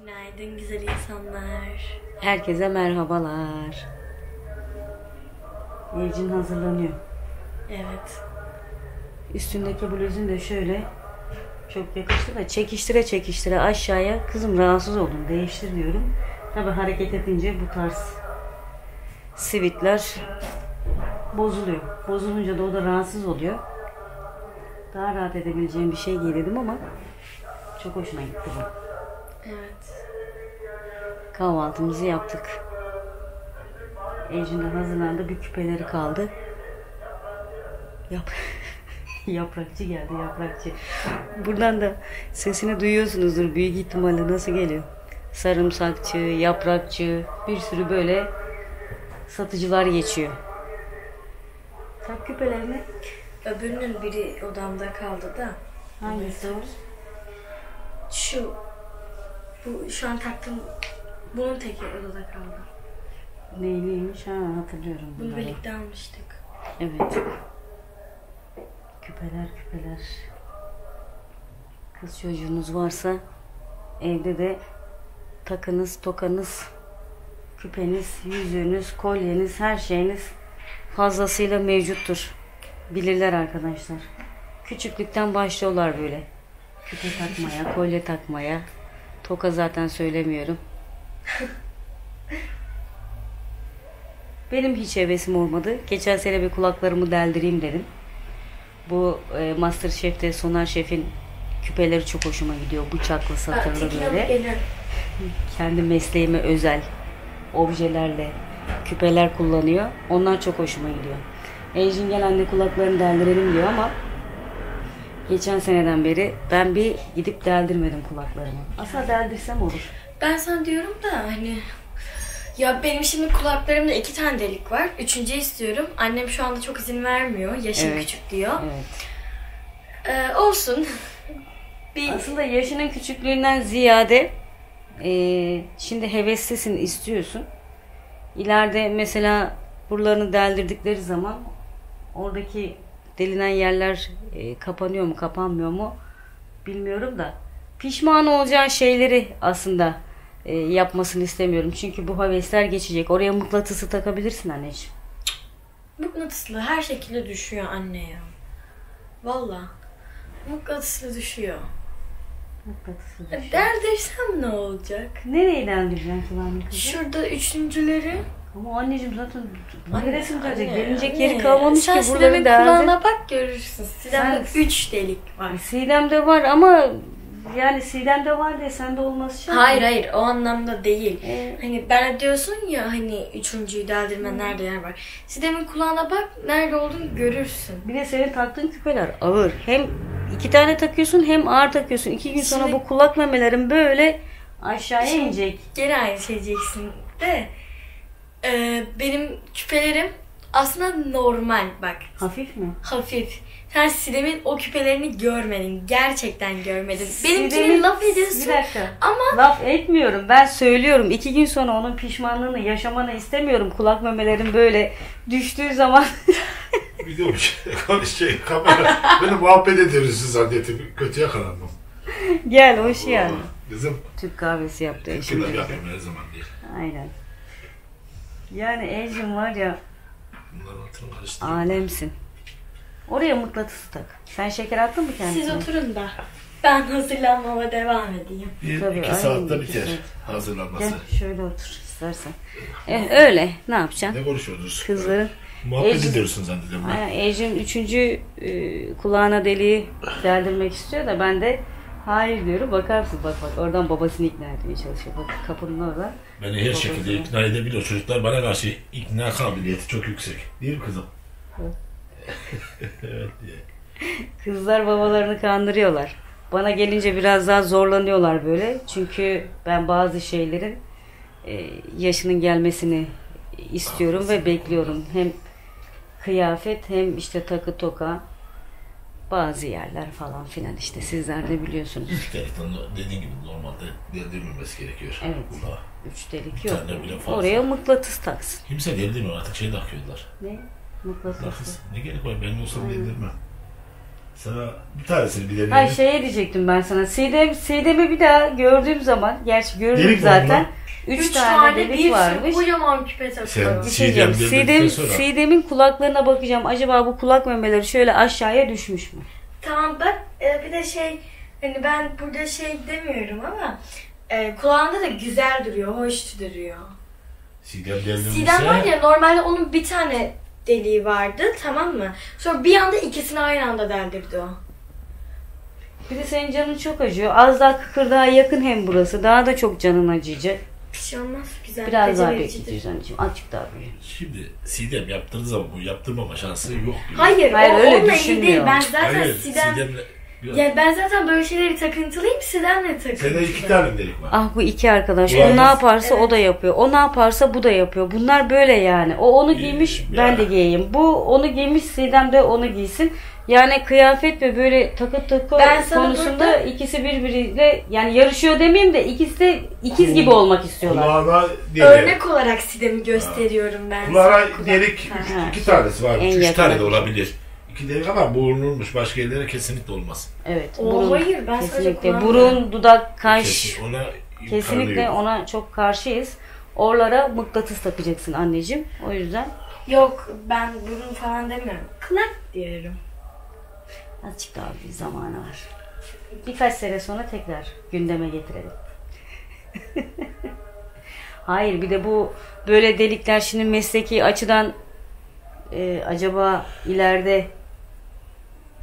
Günaydın güzel insanlar. Herkese merhabalar. Ecin hazırlanıyor. Evet. Üstündeki bluzun da şöyle çok yakıştı da çekiştire çekiştire aşağıya kızım rahatsız oldum değiştir diyorum. Tabi hareket edince bu tarz sivitler bozuluyor. Bozulunca da o da rahatsız oluyor. Daha rahat edebileceğim bir şey giydirdim ama çok hoşuna gitti bu. Evet. Kahvaltımızı yaptık. Ecin de hazırlandı. Bir küpeleri kaldı. Yap. yaprakçı geldi yaprakçı. Buradan da sesini duyuyorsunuzdur büyük ihtimalle nasıl geliyor. Sarımsakçı, yaprakçı bir sürü böyle satıcılar geçiyor. Tak küpelerini. Öbürünün biri odamda kaldı da. Hangisi o? Şu. Bu şu an taktığım bunun teki odada kaldı. Neyliymiş ha hatırlıyorum Bunu bunları. birlikte almıştık. Evet. Küpeler küpeler. Kız çocuğunuz varsa evde de takınız, tokanız, küpeniz, yüzüğünüz, kolyeniz, her şeyiniz fazlasıyla mevcuttur. Bilirler arkadaşlar. Küçüklükten başlıyorlar böyle. Küpe takmaya, kolye takmaya. Toka zaten söylemiyorum. Benim hiç hevesim olmadı. Geçen sene bir kulaklarımı deldireyim dedim. Bu e, Masterchef'te Soner Şef'in küpeleri çok hoşuma gidiyor. Bıçaklı, satırlı böyle. Kendi mesleğime özel objelerle küpeler kullanıyor. Onlar çok hoşuma gidiyor. Ejin gel anne kulaklarını deldirelim diyor ama geçen seneden beri ben bir gidip deldirmedim kulaklarımı. Aslında deldirsem olur. Ben sana diyorum da hani ya benim şimdi kulaklarımda iki tane delik var. Üçüncü istiyorum. Annem şu anda çok izin vermiyor. Yaşım Evet. küçük diyor. Evet. Ee, olsun. bir Aslında yaşının küçüklüğünden ziyade eee, şimdi heveslisin istiyorsun. İleride mesela buralarını deldirdikleri zaman oradaki delinen yerler eee, kapanıyor mu kapanmıyor mu bilmiyorum da pişman olacağın şeyleri aslında eee, yapmasını istemiyorum. Çünkü bu hevesler geçecek. Oraya mıknatısı takabilirsin anneciğim. mıknatıslı her şekilde düşüyor anne ya. Valla. Mıknatıslı düşüyor. Mıknatısı. Ya Derdirsem ne olacak? Nereye deldireceksin kulağını kızım? Şurada üçüncüleri. Ama anneciğim zaten deldirecek? anne, Delincek yeri kalmamış Sen ki buraları Sinem'in deldir. kulağına bak görürsün. Sinem'de Sen- üç delik var. Sidem'de var ama yani Sidem'de var diye sende olması şart. Hayır hayır o anlamda değil. Ee, Hani ben diyorsun ya hani üçüncüyü deldirme nerede yer var. Sinem'in kulağına bak nerede olduğunu görürsün. bir de senin taktığın küpeler ağır. Hem iki tane takıyorsun hem ağır takıyorsun. İki gün sonra Şimdi- bu kulak memelerin böyle aşağıya inecek. Gene aynı şey diyeceksin de e, benim küpelerim aslında normal bak Hafif mi? hafif. Sen Sinem'in o küpelerini görmedin. Gerçekten görmedin. Benimkini Sidem'in- laf ediyorsun. Bir dakika. Ama Laf etmiyorum. Ben söylüyorum. İki gün sonra onun pişmanlığını yaşamanı istemiyorum. Kulak memelerin böyle düştüğü zaman. Video bir şey, şey kamera. Beni muhabbet ediyoruz zannettim. Kötü yakalandım. Gel hoş yani. Bizim Türk kahvesi yaptı eşim. yapıyorum her zaman değil. Aynen. Yani Ejim var ya alemsin. Oraya mıknatıs tak. Sen şeker attın mı kendine? siz oturun da ben hazırlanmama devam edeyim. Bir Tabii, iki saatte biter saat. hazırlanması. Gel şöyle otur istersen. Eh, öyle. Ne yapacaksın? Ne konuşuyoruz? Kızların. Muhabbet Ecin- ediyorsun zannediyorum. Aynen, Ejim üçüncü e, kulağına deliği deldirmek istiyor da ben de hayır diyorum. Bakarsın bak bak oradan babasını ikna etmeye çalışıyor. Bak kapının orada. Beni her şekilde ikna edebiliyor. Çocuklar bana karşı ikna kabiliyeti çok yüksek. Değil mi kızım? evet diye. Kızlar babalarını kandırıyorlar. Bana gelince biraz daha zorlanıyorlar böyle. Çünkü ben bazı şeylerin e, yaşının gelmesini istiyorum ve bekliyorum. Hem kıyafet hem işte takı toka bazı yerler falan filan işte sizler de biliyorsunuz. Gerçekten dediğin gibi normalde deldirilmesi gerekiyor. Evet. Kulağa. Üç delik yok. Oraya mıknatıs taksın. Kimse deldirmiyor artık şey takıyorlar. Ne? Mıknatıs. Kız ne gerek var ben olsam deldirmem. Sana bir tanesini bilebilirim. Hayır şeye diyecektim ben sana. Sidem, Sidem'i bir daha gördüğüm zaman, gerçi gördüm Delik var zaten. mı? Üç, Üç tane, tane bir varmış. kocaman küpe takıyor. Bir şey diyeceğim. Sidem sonra. Sidem'in kulaklarına bakacağım. Acaba bu kulak memeleri şöyle aşağıya düşmüş mü? Tamam bak e, bir de şey hani ben burada şey demiyorum ama e, kulağında da güzel duruyor, hoş duruyor. Sidem deldirmişse. Sidem var ya normalde onun bir tane deliği vardı tamam mı? Sonra bir anda ikisini aynı anda deldirdi o. Bir de senin canın çok acıyor. Az daha kıkırdağa yakın hem burası. Daha da çok canın acıyacak. Bir şey olmaz güzel. Biraz daha bekleyeceğiz anneciğim. Azıcık daha büyüyelim. Şimdi Sidem yaptırdığı zaman bu yaptırmama şansı yok. gibi. Hayır, Hayır, o öyle onunla ilgili düşünmüyor. değil. Ben zaten Hayır, Sidem... Sidem'le... Ya ben zaten böyle şeyleri takıntılıyım, Sidem'le takıntılıyım. Sende iki tane delik var. Ah bu iki arkadaş. Bu o ne yaparsa o da yapıyor. O ne yaparsa bu da yapıyor. Bunlar böyle yani. O onu giymiş ya. ben de giyeyim. Bu onu giymiş Sidem de onu giysin. Yani kıyafet ve böyle takı takı Ben sana konusunda burada- ikisi birbiriyle yani yarışıyor demeyeyim de ikisi de ikiz gibi olmak istiyorlar. Kulağına delik. Örnek olarak Sidem'i gösteriyorum ben. Kulağına delik üç, Ha. iki tanesi var. En Üç yakın. tane de olabilir. İki delik ama bulunurmuş. Başka yerlere kesinlikle olmaz. Evet. Oo, burun, hayır, ben sadece kesinlikle kulağım burun, dudak, kaş Kesin, ona kesinlikle ona çok karşıyız. Oralara mıknatıs takacaksın anneciğim. O yüzden Yok ben burun falan demiyorum. Kulak diyorum. Azıcık daha bir zamanı var. Birkaç sene sonra tekrar gündeme getirelim. Hayır bir de bu böyle delikler şimdi mesleki açıdan e, acaba ileride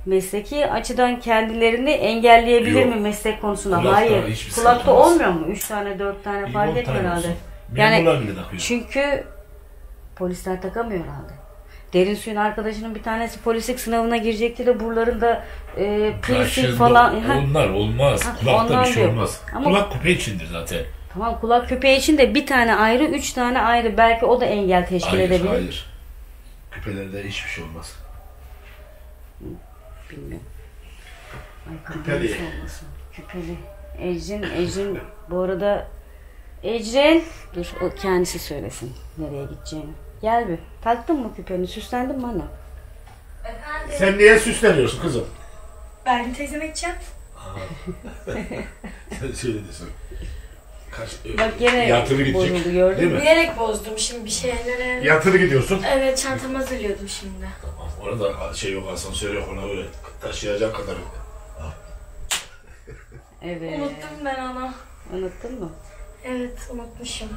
mesleki açıdan kendilerini engelleyebilir Yok. mi meslek konusunda? Kulakta Hayır. Kulakta olmuyor mu? Üç tane dört tane fark etmiyor herhalde. Yani çünkü polisler takamıyor herhalde. Derin suyun arkadaşının bir tanesi polislik sınavına girecekti de buralarında e, piercing falan. Onlar olmaz. Ha, Kulakta bir şey diyor. olmaz. Ama- Kulak küpe içindir zaten. tamam kulak köpeği için de bir tane ayrı, üç tane ayrı. Belki o da engel teşkil Hayır, edebilir. hayır. Küpelerde hiçbir şey olmaz. Bilmiyorum. Ay, Küpeli. olmasın. Küpeli. Ecrin, Ecrin bu arada Ecrin dur o kendisi söylesin nereye gideceğini. Gel bir. Taktın mı küpeni? Süslendin mi anne? Efendim? Sen niye süsleniyorsun kızım? Ben teyzeme gideceğim. Sen söyle de sen. Kaç, Bak gene yatılı gidecek. bozuldu gördün Değil mü? mi? Bilerek bozdum şimdi bir şeylere. Yatılı gidiyorsun. Evet çantamı hazırlıyordum şimdi. Tamam. Orada şey yok asansör yok ona öyle taşıyacak kadar yok. Evet. Unuttum ben onu. Unuttun mu? Evet unutmuşum.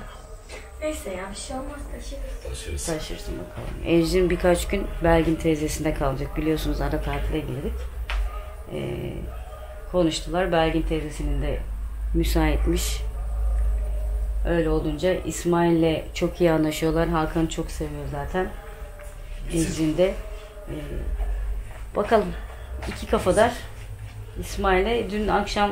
Neyse ya bir şey olmaz taşırız. Taşırız. Taşırsın bakalım. Ecrin birkaç gün Belgin teyzesinde kalacak. Biliyorsunuz ara tatile girdik. Ee, konuştular. Belgin teyzesinin de müsaitmiş. Öyle olunca İsmail'le çok iyi anlaşıyorlar. Hakan'ı çok seviyor zaten. Ecrin de. Ee, bakalım. iki kafadar. İsmail'e dün akşam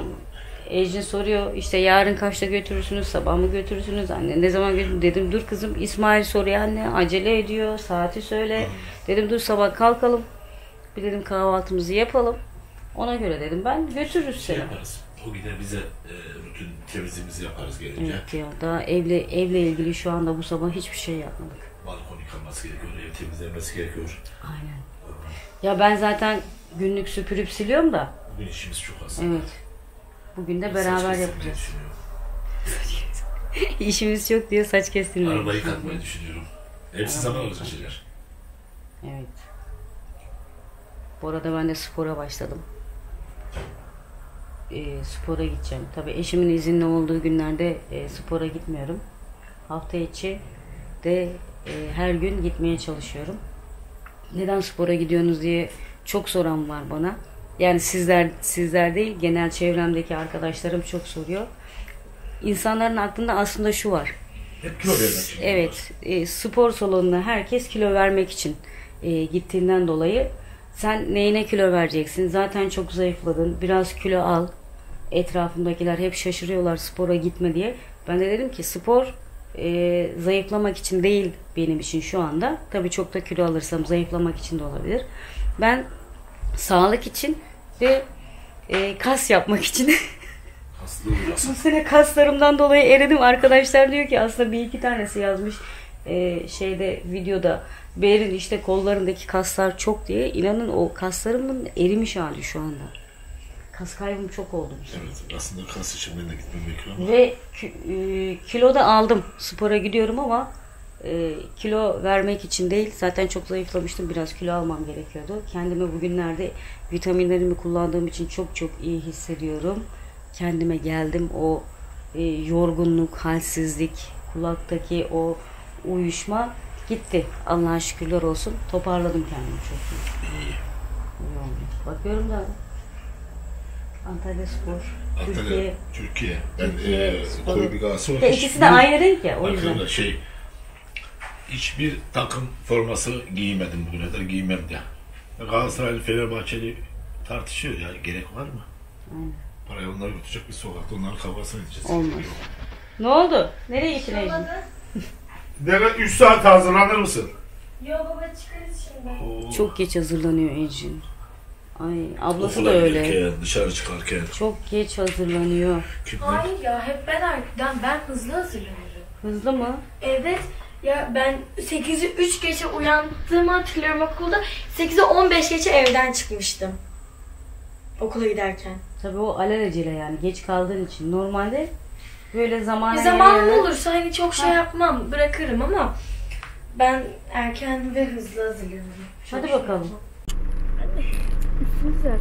Ecrin soruyor işte yarın kaçta götürürsünüz sabah mı götürürsünüz anne ne zaman götürürsünüz dedim dur kızım İsmail soruyor anne acele ediyor saati söyle dedim dur sabah kalkalım bir dedim kahvaltımızı yapalım ona göre dedim ben götürürüz Şey seni. yaparız. O gider bize e, rutin temizliğimizi yaparız gelince. Evet ya daha evle evle ilgili şu anda bu sabah hiçbir şey yapmadık. Balkon yıkanması gerekiyor, ev temizlenmesi gerekiyor. Aynen. Ya ben zaten günlük süpürüp siliyorum da Bugün işimiz çok az. evet. Bugün de beraber yapacağız. İşimiz yok diye saç kestirmeyi. Arabayı yıkatmayı düşünüyorum. Hepsi zaman alacak şeyler. Evet. Bu arada ben de spora başladım. Ee, spora gideceğim. Tabii eşimin izinli olduğu günlerde e, spora gitmiyorum. Hafta içi de e, her gün gitmeye çalışıyorum. Neden spora gidiyorsunuz diye çok soran var bana. Yani sizler sizler değil genel çevremdeki arkadaşlarım çok soruyor. İnsanların aklında aslında şu var. Hep kilo vermek için. Evet, e, spor salonuna herkes kilo vermek için e, gittiğinden dolayı sen neyine kilo vereceksin? Zaten çok zayıfladın. Biraz kilo al. Etrafımdakiler hep şaşırıyorlar spora gitme diye. Ben de dedim ki spor e, zayıflamak için değil benim için şu anda. Tabii çok da kilo alırsam zayıflamak için de olabilir. Ben sağlık için ve e, kas yapmak için. Bu sene kaslarımdan dolayı eridim. Arkadaşlar diyor ki aslında bir iki tanesi yazmış e, şeyde videoda Berin işte kollarındaki kaslar çok diye inanın o kaslarımın erimiş hali şu anda. Kas kaybım çok oldu. Evet aslında kas için ben de gitmem gerekiyor ama. Ve e, kilo da aldım. Spora gidiyorum ama e, kilo vermek için değil. Zaten çok zayıflamıştım. Biraz kilo almam gerekiyordu. Kendime bugünlerde vitaminlerimi kullandığım için çok çok iyi hissediyorum. Kendime geldim. O e, yorgunluk, halsizlik, kulaktaki o uyuşma gitti. Allah'a şükürler olsun. Toparladım kendimi çok iyi. Bakıyorum da Antalya Spor, Türkiye. Antalya, Türkiye. Ben Türkiye e, koyu bir Galatasaray ikisi de aynı renk ya o yüzden. Şey hiçbir takım forması giymedim bugüne kadar giymem de. Galatasaraylı Fenerbahçeli tartışıyor ya gerek var mı? Parayı onlar götürecek bir sokakta onların kavgasını edeceğiz. Olmaz. Ne oldu? Nereye gittin? Nere 3 saat hazırlanır mısın? Yo baba çıkarız şimdi. Oo, Çok geç hazırlanıyor Ecin. Ay ablası okula da öyle. giderken, dışarı çıkarken. Çok geç hazırlanıyor. Kim? Hayır ya hep ben arkadan ben hızlı hazırlanırım. Hızlı mı? Evet ya ben 8'i 3 geçe uyandığımı hatırlıyorum okulda. 8'e 15 geçe evden çıkmıştım. Okula giderken. Tabii o alelacele yani geç kaldığın için. Normalde böyle zaman Bir zamanım olursa hani çok şey yapmam bırakırım ama ben erken ve hızlı hazırlıyorum. Hadi bakalım. Üstünü.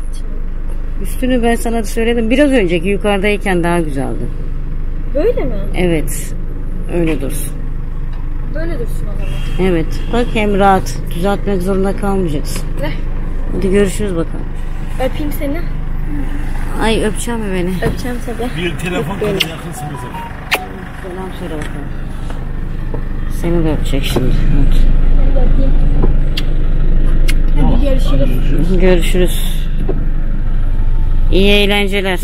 Üstünü ben sana söyledim. Biraz önceki yukarıdayken daha güzeldi. Böyle mi? Evet. Öyle dursun. Böyle dursun o zaman. Evet. Bak hem rahat. Düzeltmek zorunda kalmayacaksın. Ver. Hadi görüşürüz bakalım. Öpeyim seni. Ay öpeceğim mi beni? Öpeceğim tabii. Bir telefon kadar yakınsın bize. Selam söyle bakalım. Seni de öpecek şimdi. Hadi öpeyim. Hadi görüşürüz. Görüşürüz. İyi eğlenceler.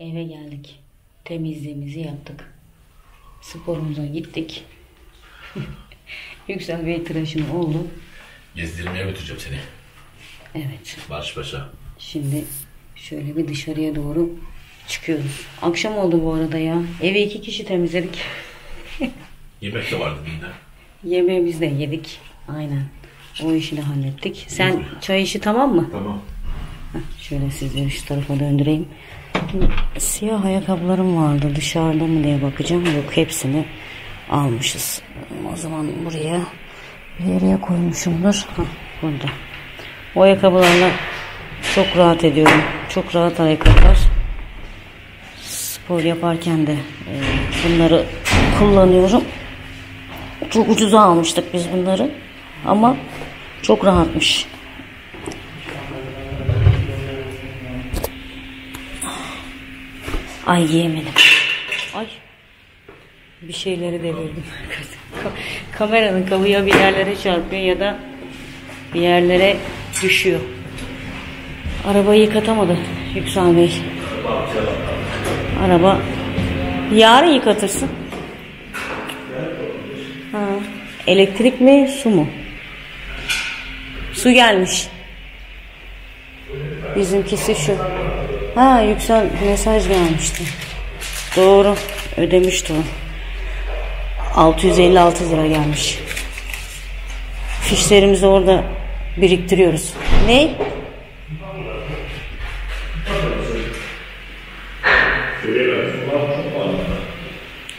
Eve geldik. Temizliğimizi yaptık. Sporumuza gittik. Yüksel Bey tıraşını oldu. Gezdirmeye götüreceğim seni. Evet. Baş başa. Şimdi şöyle bir dışarıya doğru çıkıyoruz. Akşam oldu bu arada ya. Evi iki kişi temizledik. Yemek de vardı yine. Yemeğimizi de yedik. Aynen. O işi de hallettik. Sen çay işi tamam mı? Tamam. Heh, Şöyle sizleri şu tarafa döndüreyim. Siyah ayakkabılarım vardı dışarıda mı diye bakacağım. Yok hepsini almışız. O zaman buraya nereye koymuşumdur? Heh, burada. O ayakkabılarla çok rahat ediyorum. Çok rahat ayakkabılar. Spor yaparken de e, bunları kullanıyorum. Çok ucuza almıştık biz bunları. Ama çok rahatmış. Ay yiyemedim. Ay. Bir şeyleri devirdim. Ka- Kameranın kabı ya bir yerlere çarpıyor ya da bir yerlere düşüyor. Arabayı yıkatamadı Yüksel Bey. Araba yarın yıkatırsın. Ha. Elektrik mi su mu? Su gelmiş. Bizimkisi şu. Ha yüksel mesaj gelmişti. Doğru. Ödemişti o. 656 lira gelmiş. Fişlerimizi orada biriktiriyoruz. Ne?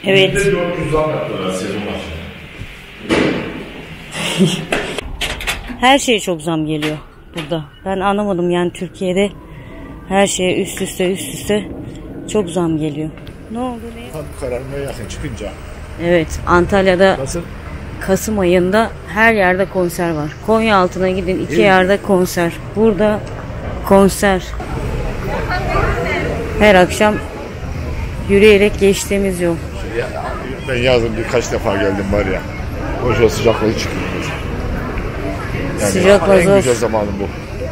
Evet. 400 zam yaptılar sezon başında. Her şeye çok zam geliyor burada. Ben anlamadım yani Türkiye'de her şeye üst üste üst üste çok zam geliyor. Ne oldu ne? Tam kararmaya yakın çıkınca. Evet Antalya'da Nasıl? Kasım ayında her yerde konser var. Konya altına gidin iki İyi. yerde konser. Burada konser. Her akşam yürüyerek geçtiğimiz yol. Ben yazın birkaç defa geldim var ya. Hoca sıcaklığı çıkıyor. Yani Sıcakla en zor. güzel zamanım bu.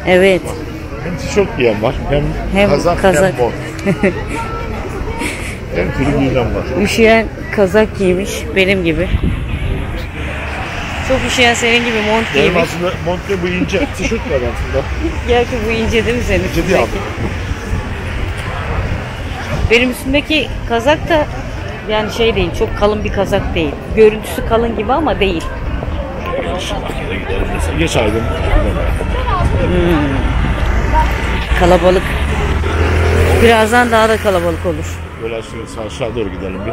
Evet. Hem tişört giyen var, hem, Hem kazak, kazak. hem mont. hem türlü giyen var. Üşüyen kazak giymiş benim gibi. Çok üşüyen senin gibi mont Benim giymiş. aslında mont ve bu ince tişört var altında. Gerçi bu ince değil mi senin? İnce aldım. Benim üstümdeki kazak da yani şey değil, çok kalın bir kazak değil. Görüntüsü kalın gibi ama değil. Geç aydın. Kalabalık. Birazdan daha da kalabalık olur. Böyle şöyle aşağı doğru gidelim bir.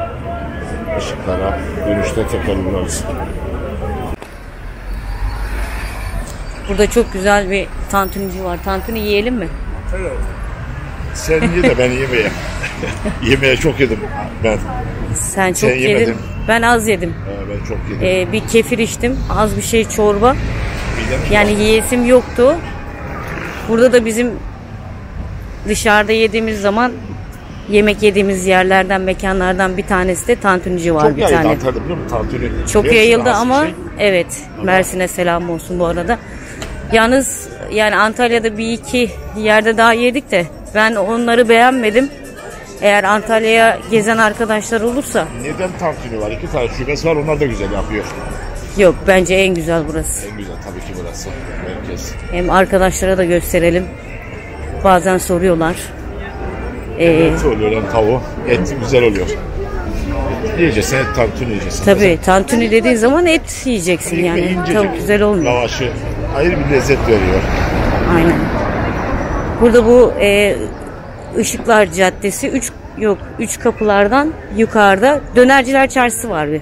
Işıklara. Dönüşte tekrar uğrarız. Burada çok güzel bir tantunici var. Tantuni yiyelim mi? Sen ye de ben yemeye. Yemeğe çok yedim ben. Sen çok Sen yedin. Ben az yedim. Ee, ben çok yedim. Ee, bir kefir içtim. Az bir şey çorba. Midem Yani yiyesim yoktu. Burada da bizim dışarıda yediğimiz zaman yemek yediğimiz yerlerden, mekanlardan bir tanesi de tantunici var çok bir tane. Antalya'da biliyor musun? Tantuni. Çok Hepsi yayıldı ama şey. evet Mersin'e selam olsun bu arada. Yalnız yani Antalya'da bir iki yerde daha yedik de ben onları beğenmedim. Eğer Antalya'ya gezen arkadaşlar olursa Neden tantuni var? İki tane şubesi var. Onlar da güzel yapıyor. yok bence en güzel burası. En güzel tabii ki burası. Merkez. Hem arkadaşlara da gösterelim. Bazen soruyorlar. Ee, Et oluyor tavuğu. Et güzel oluyor. Yiyeceksin et tantuni yiyeceksin. tabii tantuni dediğin zaman et yiyeceksin Ekmeği yani. Tavuk güzel olmuyor. Lavaşı ayrı bir lezzet veriyor. Aynen. Burada bu e, Işıklar Caddesi 3 yok 3 kapılardan yukarıda Dönerciler Çarşısı var bir.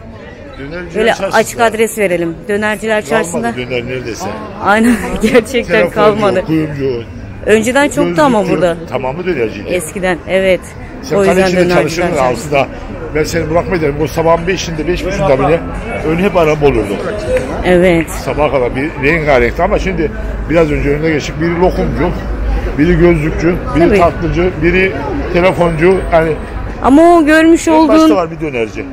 Dönerciler Böyle çarşısı açık var. adres verelim. Dönerciler Çarşısı'nda Kalmadı döner neredeyse. aynen gerçekten Telefoncu, kalmadı. kuyumcu, Önceden çoktu ama gözlükçü, burada. Tamamı dönerciydi. Eskiden evet. Sen o yüzden dönerciler çalışırdın aslında. Ben seni bırakmayı derim. O sabahın beşinde, beş buçukta bile ön hep araba olurdu. Evet. Sabaha kadar bir rengarenkti ama şimdi biraz önce önüne geçtik. Biri lokumcu, biri gözlükçü, biri Tabii. tatlıcı, biri telefoncu. Yani Ama o görmüş en başta olduğun var bir dönerci.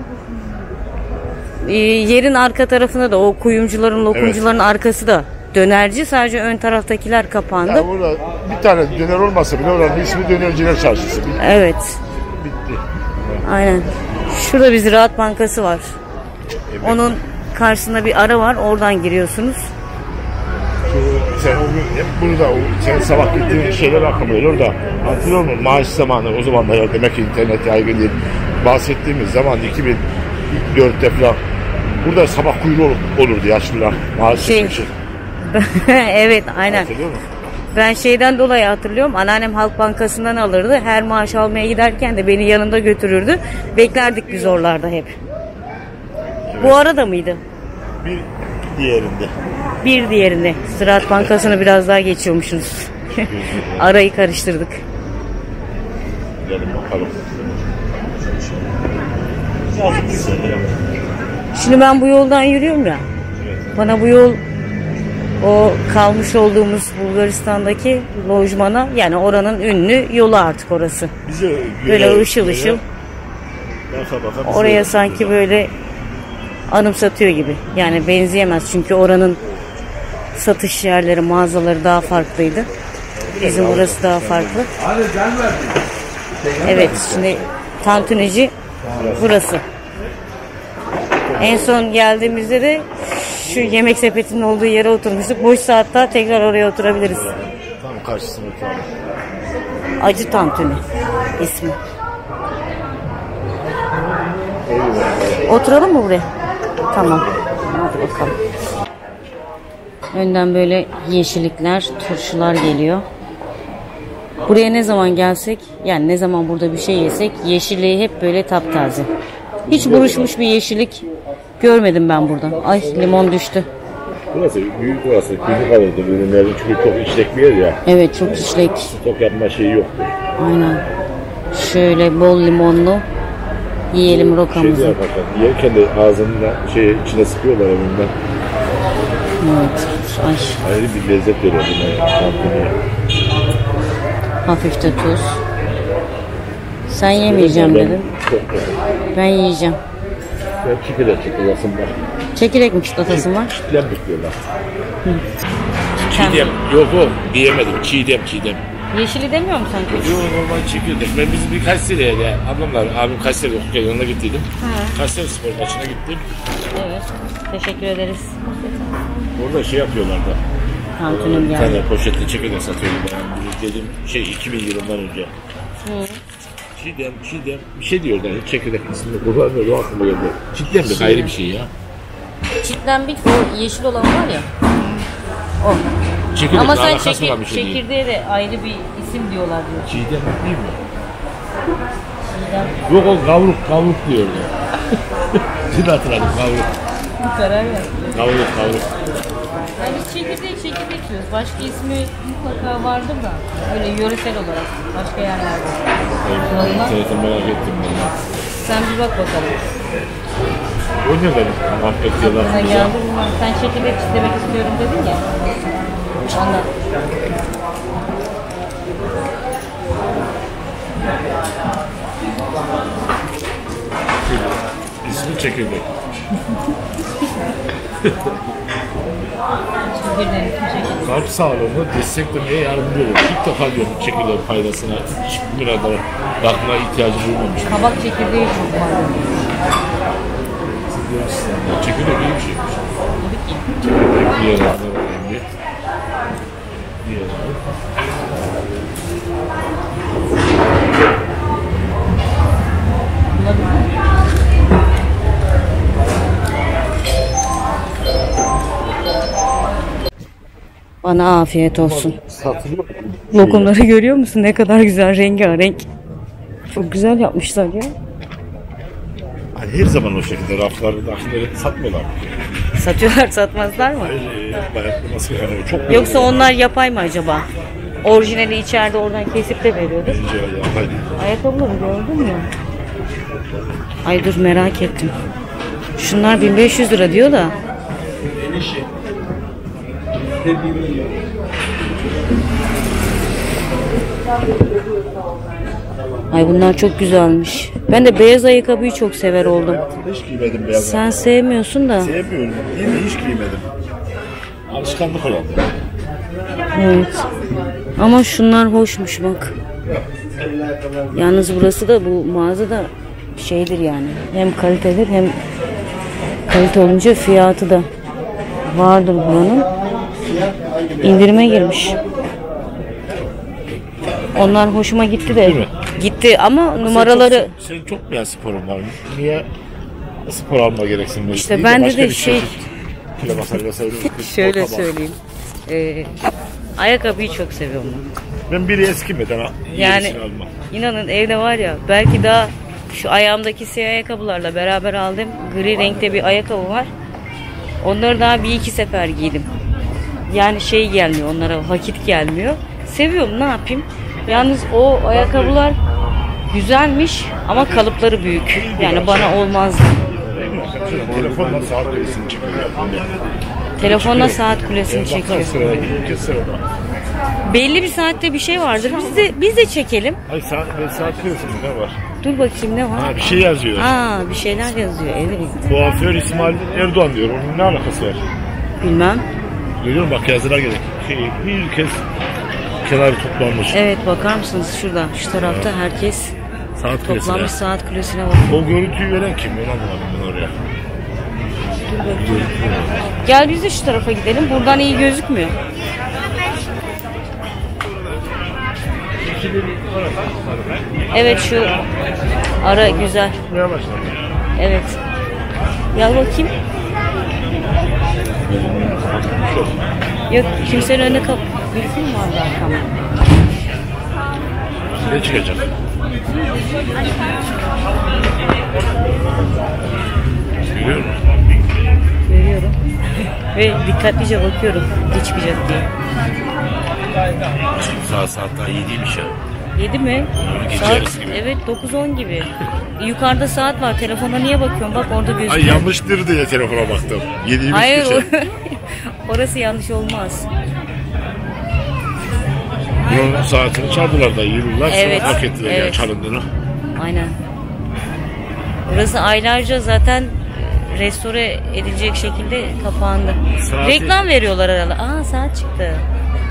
e, yerin arka tarafında da o kuyumcuların, lokumcuların arkası da dönerci. Sadece ön taraftakiler kapandı. Yani burada bir tane döner olmasa bile oranın ismi Dönerciler Çarşısı. Bitti. Evet. bitti. Aynen. Şurada bir Ziraat Bankası var. Onun karşısında bir ara var. Oradan giriyorsunuz. Şu, sen o gün hep burada, o, sen sabah gittiğin şeyler aklıma geliyor da hatırlıyor musun? Maaş zamanı o zamanlar demek ki internet yaygın değil. Bahsettiğimiz zaman 2004'te falan burada sabah kuyruğu ol- olurdu yaşlılar maaş Şey, için. evet aynen. Hatırlıyor musun? Ben şeyden dolayı hatırlıyorum. Anneannem Halk Bankası'ndan alırdı. Her maaş almaya giderken de beni yanında götürürdü. Beklerdik biz oralarda hep. Bu arada mıydı? Bir diğerinde. Bir diğerinde. Ziraat Bankası'nı biraz daha geçiyormuşsunuz. Arayı karıştırdık. Gidelim bakalım. Şimdi ben bu yoldan yürüyorum ya. Bana bu yol o kalmış olduğumuz Bulgaristan'daki lojmana yani oranın ünlü yolu artık orası. Bize Böyle ışıl ışıl. Baka baka bize- Oraya sanki böyle anımsatıyor gibi. Yani benzeyemez çünkü oranın satış yerleri, mağazaları daha farklıydı. Bizim burası daha farklı. Evet şimdi tantunici burası. En son geldiğimizde de şu yemek sepetinin olduğu yere oturmuştuk. Boş saatte tekrar oraya oturabiliriz. Tam karşısına oturalım. Acı tantuni ismi. Oturalım mı buraya? Tamam. Hadi bakalım. Önden böyle yeşillikler, turşular geliyor. Buraya ne zaman gelsek, yani ne zaman burada bir şey yesek yeşilliği hep böyle taptaze. Hiç buruşmuş bir yeşillik görmedim ben burada. Ay limon düştü. Burası büyük burası. Büyük kalırdı ürünlerin çünkü çok işlek bir yer ya. Evet çok işlek. Stok yapma şeyi yoktu. Aynen. Şöyle bol limonlu yiyelim Şeyde rokamızı. yaparlar. Yerken de ağzında şey içine sıkıyorlar evinden. Evet. Ay, Ayrı bir lezzet veriyor bunlar. Hafif de tuz. Sen yemeyeceğim güzel. Ben yiyeceğim. Ben çikolata çikolasım var. Çekirdek mi çıtlatasın var? Çiğdem bekliyorlar. Çiğdem. Yok yok diyemedim. Çiğdem çiğdem. Yeşili demiyor musun sen? Yok normal çekirdek. Ben bizim bir Kayseri'ye de ablamlar, abim Kayseri'de okurken yanına gittiydim. Kayseri spor maçına gittim. Evet. Teşekkür ederiz. Orada şey yapıyorlar da. Tantunim Bir geldi. tane poşetli çekirdek. Bu Dedim şey 2000 yılından önce. Çiğdem, Çiğdem bir şey diyordu. Yani, çekirdek ismini kullanmıyordu. O aklıma geldi. Çiğdem de ayrı bir şey ya. Çitlenbik o yeşil olan var ya. O. Çekirdek Ama sen çekir, bir şey çekirdeğe de ayrı bir isim diyorlar diyor. Çiğdem değil mi? Çiğdem. Yok o kavruk, kavruk diyordu. Şimdi hatırladım kavruk. Karar ver. Kavruk, kavruk. Yani biz çekirdeği çekirdek diyoruz. Başka ismi mutlaka vardır da. Öyle yöresel olarak. Başka yerlerde. İnternete merak ettim ben. Sen bir bak bakalım. O ne benim? Muhabbet Sana yıllar. geldi bunlar. Sen çekirdek çizmek istiyorum dedin ya. Anlat. İsmi çekirdek. Kalp sağlığını desteklemeye yardımcı olur. İlk defa gördüm çekirdeğin faydasını. Hiçbir kadar bakma ihtiyacı duymamışım. Kabak çekirdeği çok var. Ya Çekirdek iyi bir şeymiş. Çekirdek bir yerlerde önemli. Bir yerlerde. Bana afiyet olsun. Satılıyor. Lokumları görüyor musun? Ne kadar güzel rengarenk. Çok güzel yapmışlar ya. Hani her zaman o şekilde raflarda aşıları satmıyorlar. Satıyorlar satmazlar mı? Hayır, e, yani çok Yoksa onlar yapay mı acaba? Orijinali içeride oradan kesip de veriyordu. Bence yapaydı. Ayakkabıları gördün mü? Ay dur merak ettim. Şunlar 1500 lira diyor da. Ay bunlar çok güzelmiş. Ben de beyaz ayakkabıyı çok sever oldum. Hiç giymedim beyaz. Sen sevmiyorsun da. Sevmiyorum. Değil mi? Hiç giymedim. Alışkanlık olan. Evet. Ama şunlar hoşmuş bak. Yalnız burası da bu mağaza da şeydir yani. Hem kalitedir hem kalite olunca fiyatı da vardır buranın. İndirime girmiş. Onlar hoşuma gitti de. Değil mi? Gitti ama numaraları Senin çok, senin çok ya sporun var? Niye spor alma gereksinimi? İşte başka de bir şey- vesaire. şöyle söyleyeyim. Ee, ayakkabıyı çok seviyorum ben. Ben biri eskimeden. Yani almam. inanın evde var ya belki daha şu ayağımdaki siyah ayakkabılarla beraber aldığım gri renkte bir ayakkabı var. Onları daha bir iki sefer giydim. Yani şey gelmiyor onlara vakit gelmiyor. Seviyorum ne yapayım. Yalnız o ayakkabılar güzelmiş ama kalıpları büyük. Yani bana olmazdı. Telefonla saat kulesini çekiyor. Telefonla saat kulesini çekiyor. Belli bir saatte bir şey vardır. Biz de biz de çekelim. Ay saat, saat kulesinde ne var? Dur bakayım ne var? Ha bir şey yazıyor. Aa bir şeyler yazıyor. Evet. Kuaför İsmail Erdoğan diyor. Onun ne alakası var? Bilmem. Görüyor musun? Bak yazılar gerek. Şey, herkes kenarı toplanmış. Evet bakar mısınız şurada şu tarafta herkes Saat kulesine. toplanmış saat kulesine bak. O görüntüyü veren kim? Onu anlamadım ben oraya. Gel biz de şu tarafa gidelim. Buradan iyi gözükmüyor. Evet şu ara güzel. Evet. Gel bakayım. Yok kimsenin önüne kap. Birisi mi vardı arkamda? Ne çıkacak? Görüyor musun? Görüyorum. Ve dikkatlice bakıyorum. Ne çıkacak diye. Saat saat daha iyi değilmiş ya. 7 mi? Gece Saat, yarısı gibi. evet 9-10 gibi. Yukarıda saat var. Telefona niye bakıyorum? Bak orada gözüküyor. Ay yanlıştır diye telefona baktım. Yediğimiz Hayır orası yanlış olmaz. Bunun saatini çaldılar da yıllar Evet, sonra fark ettiler ya evet. çalındığını. Aynen. Burası aylarca zaten restore edilecek şekilde kapandı. Saati- Reklam veriyorlar herhalde. Aa saat çıktı.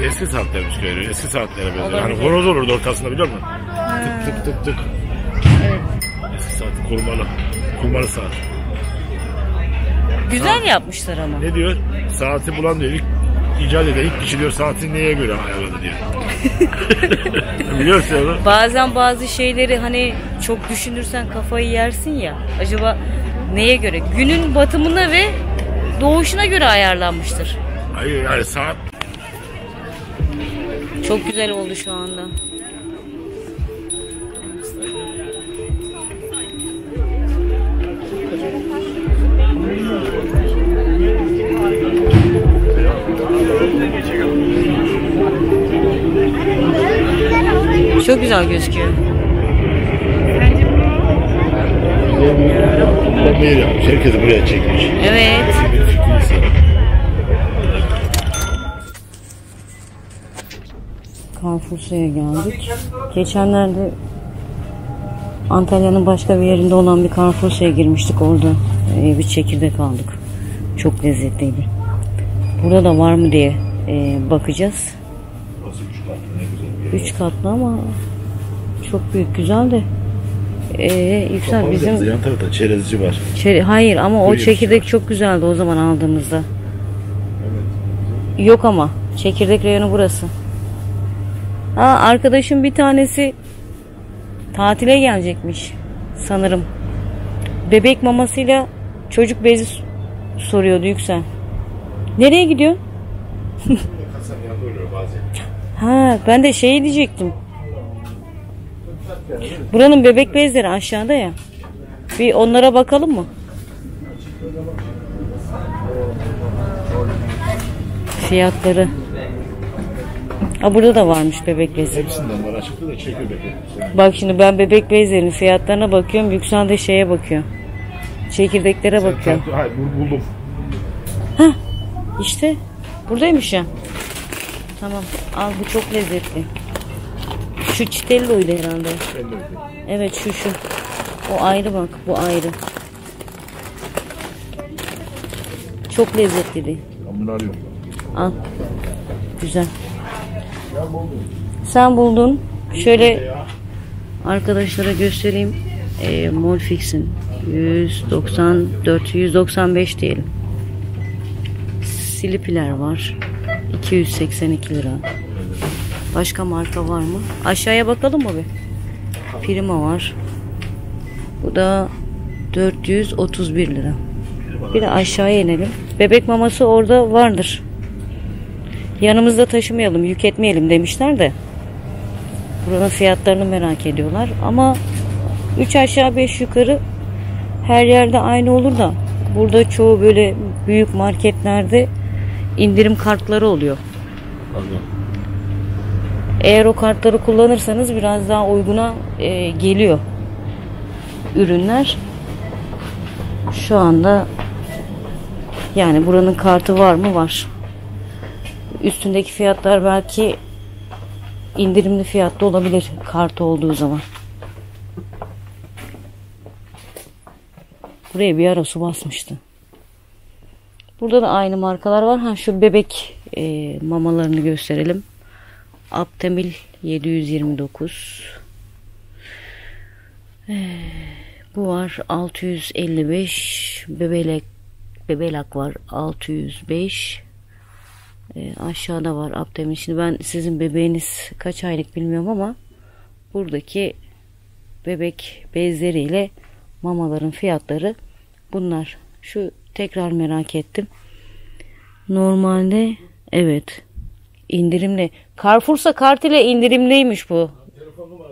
Eski saatlermiş görüyor. Eski saatlere benziyor. Hani horoz olurdu ortasında biliyor musun? Tık tık tık tık. Eski saat kurmalı. Kurmalı saat. Güzel yapmışlar ama. Ne diyor? Saati bulan diyor. İlk icat eden ilk kişi diyor saati neye göre ayarladı diyor. Biliyorsun onu. Bazen bazı şeyleri hani çok düşünürsen kafayı yersin ya. Acaba neye göre? Günün batımına ve doğuşuna göre ayarlanmıştır. Hayır yani saat Çok güzel oldu şu anda. Çok güzel gözüküyor. Yapmış. Herkesi buraya çekmiş. Evet. Carrefour'ya geldik. Geçenlerde Antalya'nın başka bir yerinde olan bir Carrefour'ya girmiştik. Orada e, bir çekirdek aldık. Çok lezzetliydi. Burada da var mı diye e, bakacağız. Burası üç katlı ne güzel bir yer. Üç katlı ama çok büyük güzel de. E, Yüksel Kapalı bizim Yan tarafta çerezci var. Çeri- hayır ama o Buyur. çekirdek çok güzeldi o zaman aldığımızda. Yok ama çekirdek reyonu burası. Ha arkadaşım bir tanesi tatile gelecekmiş sanırım. Bebek mamasıyla çocuk bezi soruyordu Yüksel. Nereye gidiyorsun? Ha ben de şey diyecektim. Buranın bebek bezleri aşağıda ya. Bir onlara bakalım mı? Fiyatları. Ha burada da varmış bebek bezi. Hepsinden var açıkta da çekiyor bebek. Bak şimdi ben bebek bezlerinin fiyatlarına bakıyorum. Yüksel de şeye bakıyor. Çekirdeklere bakıyor. Hayır bul- buldum. İşte buradaymış ya. Tamam al bu çok lezzetli. Şu çitelloydu herhalde. Ben de öyle. Evet şu şu. O ayrı bak bu ayrı. Çok lezzetliydi. Ben arıyorum. Al. Güzel. Sen buldun. Şöyle arkadaşlara göstereyim. E, Molfix'in 194 195 diyelim. Silipiler var. 282 lira. Başka marka var mı? Aşağıya bakalım mı bir? Prima var. Bu da 431 lira. Bir de aşağıya inelim. Bebek maması orada vardır. Yanımızda taşımayalım, yük etmeyelim demişler de. Buranın fiyatlarını merak ediyorlar. Ama 3 aşağı 5 yukarı her yerde aynı olur da burada çoğu böyle büyük marketlerde indirim kartları oluyor. Eğer o kartları kullanırsanız biraz daha uyguna e, geliyor ürünler. Şu anda yani buranın kartı var mı? Var. Üstündeki fiyatlar belki indirimli fiyatlı olabilir kartı olduğu zaman. Buraya bir ara su basmıştı. Burada da aynı markalar var. Ha şu bebek e, mamalarını gösterelim. Aptamil 729. Ee, bu var 655. Bebelek bebelak var 605. Ee, aşağıda var Aptamil. Şimdi ben sizin bebeğiniz kaç aylık bilmiyorum ama buradaki bebek bezleriyle mamaların fiyatları bunlar. Şu tekrar merak ettim. Normalde evet indirimli. Carrefour'sa kart ile indirimliymiş bu.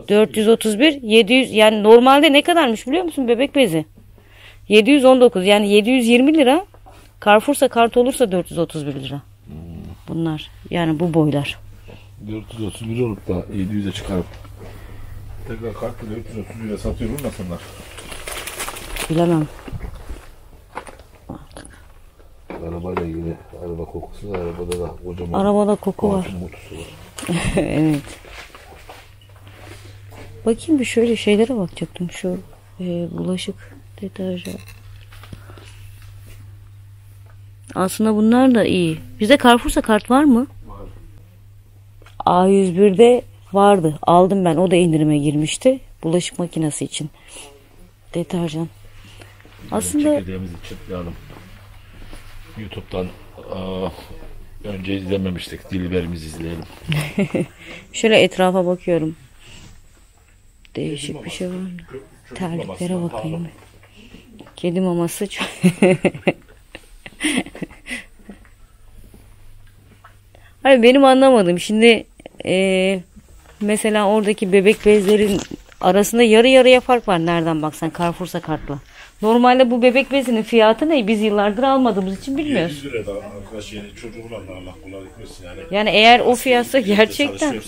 431 700 yani normalde ne kadarmış biliyor musun bebek bezi? 719 yani 720 lira. Carrefour'sa kart olursa 431 lira. Bunlar yani bu boylar. 431 olup da 700'e çıkarıp tekrar kartla 430 lira satıyor olmasınlar. Bilemem. Arabayla ilgili araba kokusu var. Arabada da kocaman Arabada koku var. parfüm kutusu var. evet. Bakayım bir şöyle şeylere bakacaktım. Şu e, bulaşık deterjan. Aslında bunlar da iyi. Bizde Carrefour'sa kart var mı? A101'de vardı. Aldım ben. O da indirime girmişti. Bulaşık makinesi için. Deterjan. Aslında Çekirdeğimizi çıtlayalım. YouTube'dan aa, önce izlememiştik. Dilberimizi izleyelim. şöyle etrafa bakıyorum. Değişik bir şey var mı? Terliklere bakayım. Kedi maması çok... Hayır benim anlamadım. Şimdi eee, mesela oradaki bebek bezlerin arasında yarı yarıya fark var nereden baksan Carrefour'sa kartla. Normalde bu bebek bezinin fiyatı ne? Biz yıllardır almadığımız için bilmiyoruz. 700 lira da arkadaş yani çocuk olanlar Allah kolaylık versin yani. Yani eğer o fiyatsa gerçekten.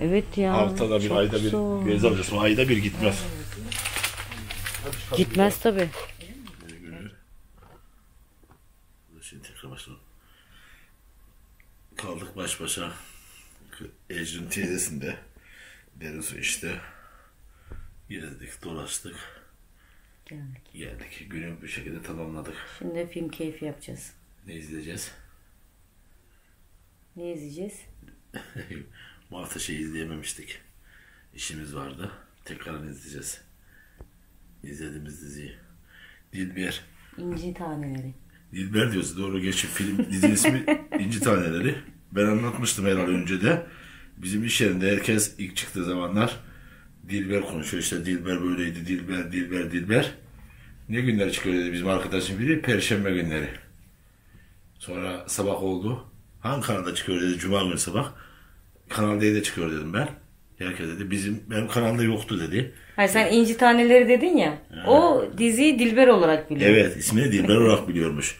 Evet ya. haftada bir çok ayda bir zor. bez alıyorsun. Ayda bir gitmez. Gitmez tabi. Şimdi tekrar başlayalım. Kaldık baş başa. Ecrin teyzesinde. Derin su işte. Gezdik, dolaştık. Geldik. Geldik. Günü bir şekilde tamamladık. Şimdi film keyfi yapacağız. Ne izleyeceğiz? Ne izleyeceğiz? Mart'a şey izleyememiştik. İşimiz vardı. Tekrar izleyeceğiz. İzlediğimiz diziyi. Dilber. İnci taneleri. Dilber diyoruz. Doğru geçip film dizinin ismi İnci Taneleri. Ben anlatmıştım herhalde önce de. Bizim iş yerinde herkes ilk çıktığı zamanlar Dilber konuşuyor. İşte Dilber böyleydi. Dilber, Dilber, Dilber. Ne günler çıkıyor dedi bizim arkadaşım biri? Perşembe günleri. Sonra sabah oldu. Hangi kanalda çıkıyor dedi. Cuma günü sabah. Kanal D'de çıkıyor dedim ben. Herkes dedi. Bizim benim kanalda yoktu dedi. Hayır sen inci taneleri dedin ya. O diziyi Dilber olarak biliyor. Evet ismini Dilber olarak biliyormuş.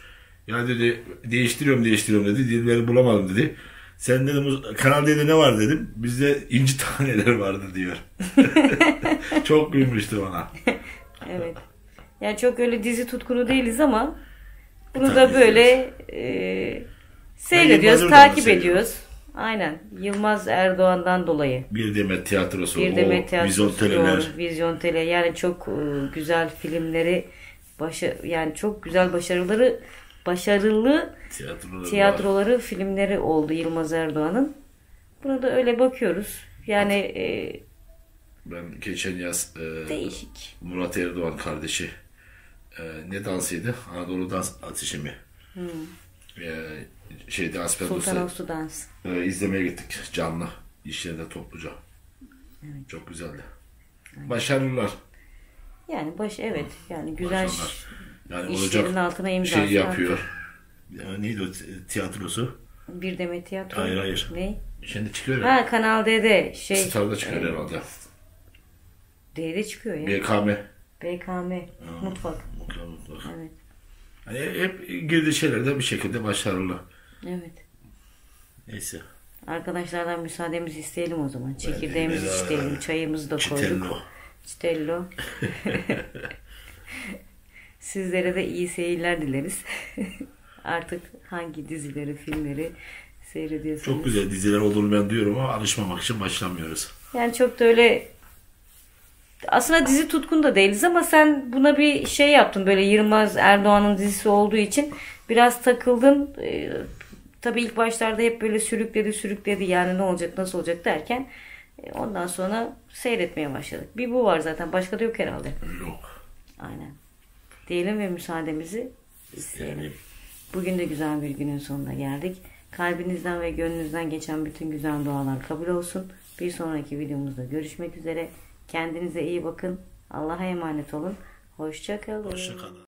Ya dedi değiştiriyorum değiştiriyorum dedi. Dilber'i bulamadım dedi. Sen dedim "o Kanal D'de ne var dedim. Bizde inci taneler vardı diyor. Çok gülmüştü ona. Evet. Yani çok öyle dizi tutkunu değiliz ama bunu tabii da böyle e, seyrediyoruz, takip ediyoruz. Aynen. Yılmaz Erdoğan'dan dolayı. Bir demet tiyatrosu, Bir Demet Tiyatrosu. Vizyon, Vizyon Tele yani çok e, güzel filmleri başa, yani çok güzel başarıları başarılı Tiyatroları var. tiyatroları, filmleri oldu Yılmaz Erdoğan'ın. Buna da öyle bakıyoruz. Yani e, Ben geçen yaz e, değişik. Murat Erdoğan kardeşi e, ne dansıydı? Anadolu dans ateşi mi? E, şeyde Aspendos'ta Sultan Dans. e, izlemeye gittik canlı. İş yerinde topluca. Çok güzeldi. Başarılar. Yani baş evet yani güzel Başarılar. Yani işlerin olacak altına imza şey yapıyor. Ya, neydi o tiyatrosu? Bir Demet Tiyatro. Hayır, hayır. Ne? Şimdi çıkıyor ya. Ha Kanal D'de şey. Star'da çıkıyor e, herhalde. D'de çıkıyor ya. BKM. BKM. Mutfak. Bakalım, bakalım. Evet. Hani hep girdiği şeylerde bir şekilde başarılı. Evet. Neyse. Arkadaşlardan müsaademizi isteyelim o zaman. Çekirdeğimizi isteyelim. Çayımızı da koyduk. Çitello. Çitello. Sizlere de iyi seyirler dileriz. Artık hangi dizileri, filmleri seyrediyorsunuz? Çok güzel diziler olduğunu ben diyorum ama alışmamak için başlamıyoruz. Yani çok da öyle aslında dizi tutkun da değiliz ama sen buna bir şey yaptın böyle Yılmaz Erdoğan'ın dizisi olduğu için biraz takıldın. Ee, tabii ilk başlarda hep böyle sürükledi sürükledi yani ne olacak nasıl olacak derken e, ondan sonra seyretmeye başladık. Bir bu var zaten başka da yok herhalde. Yok. Aynen. Diyelim ve müsaademizi isteyelim. Yani Bugün de güzel bir günün sonuna geldik. Kalbinizden ve gönlünüzden geçen bütün güzel dualar kabul olsun. Bir sonraki videomuzda görüşmek üzere. Kendinize iyi bakın. Allah'a emanet olun. Hoşça kalın. hoşça kalın.